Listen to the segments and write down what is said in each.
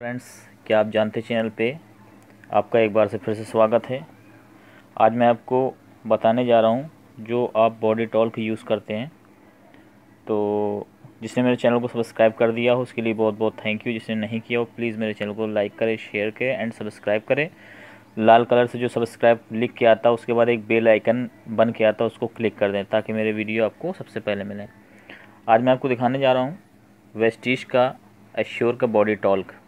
Friends, क्या आप जानते चैनल पे? आपका एक बार से फिर से स्वागत है। आज मैं आपको बताने जा रहा हूँ जो आप बॉडी टॉल्क यूज़ करते हैं। तो जिसने मेरे चैनल को सब्सक्राइब कर दिया हो, उसके लिए बहुत बहुत थैंक यू। जिसने नहीं किया हो, प्लीज़ मेरे चैनल को लाइक करें, शेयर करें एंड सब्सक्राइब करें। लाल कलर से जो सब्सक्राइब लिख के आता है उसके बाद एक बेल आइकन बन के आता है उसको क्लिक कर दें ताकि मेरे वीडियो आपको सबसे पहले मिले। आज मैं आपको दिखाने जा रहा हूँ वेस्टिश का, एश्योर का बॉडी टॉल्क।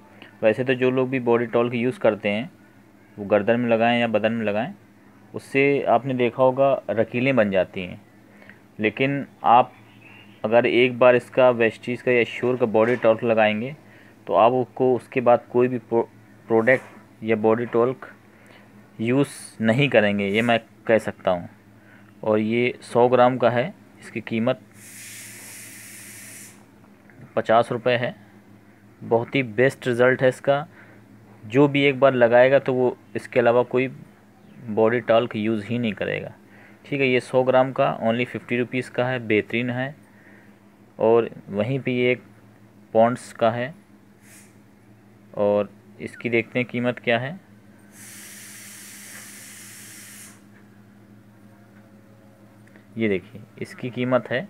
वैसे तो जो लोग भी बॉडी टॉल्क यूज़ करते हैं, वो गर्दन में लगाएँ या बदन में लगाएँ, उससे आपने देखा होगा रकीलें बन जाती हैं। लेकिन आप अगर एक बार इसका वेस्टीज का या श्योर का बॉडी टॉल्क लगाएँगे तो आप उसको उसके बाद कोई भी प्रोडक्ट या बॉडी टॉल्क यूज़ नहीं करेंगे, ये मैं कह सकता हूँ। और ये सौ ग्राम का है, इसकी कीमत पचास रुपये है। बहुत ही बेस्ट रिज़ल्ट है इसका। जो भी एक बार लगाएगा तो वो इसके अलावा कोई बॉडी टॉल्क यूज़ ही नहीं करेगा। ठीक है, ये सौ ग्राम का ओनली फिफ्टी रुपीज़ का है, बेहतरीन है। और वहीं पे ये एक पॉन्ड्स का है। और इसकी देखते हैं कीमत क्या है। ये देखिए, इसकी कीमत है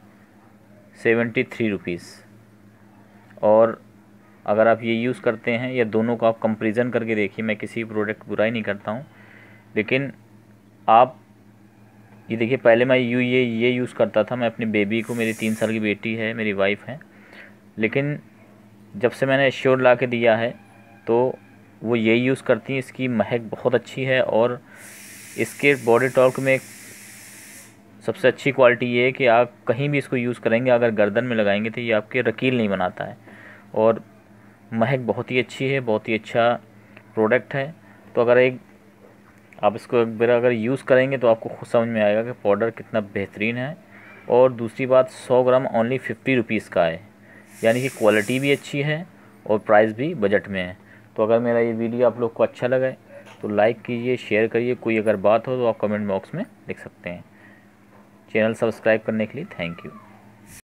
सेवेंटी थ्री रुपीज़ और अगर आप ये यूज़ करते हैं, या दोनों को आप कंपेरिज़न करके देखिए, मैं किसी प्रोडक्ट बुराई नहीं करता हूँ। लेकिन आप, ये देखिए, पहले मैं यू, ये ये यूज़ करता था, मैं अपनी बेबी को, मेरी तीन साल की बेटी है, मेरी वाइफ है। लेकिन जब से मैंने श्योर ला के दिया है तो वो ये यूज़ करती हैं, इसकी महक बहुत अच्छी है और इसके बॉडी टॉक में सबसे अच्छी क्वालिटी ये है कि आप कहीं भी इसको यूज़ करेंगे, अगर गर्दन में लगाएँगे तो ये आपके रकील नहीं बनाता है। और महक बहुत ही अच्छी है, बहुत ही अच्छा प्रोडक्ट है। तो अगर एक, आप इसको एक बार अगर यूज़ करेंगे तो आपको खुद समझ में आएगा कि पाउडर कितना बेहतरीन है। और दूसरी बात, सौ ग्राम ओनली फिफ्टी रुपीज़ का है। यानी कि क्वालिटी भी अच्छी है और प्राइस भी बजट में है। तो अगर मेरा ये वीडियो आप लोग को अच्छा लगे तो लाइक कीजिए शेयर करिए। कोई अगर बात हो तो आप कमेंट बॉक्स में लिख सकते हैं। चैनल सब्सक्राइब करने के लिए थैंक यू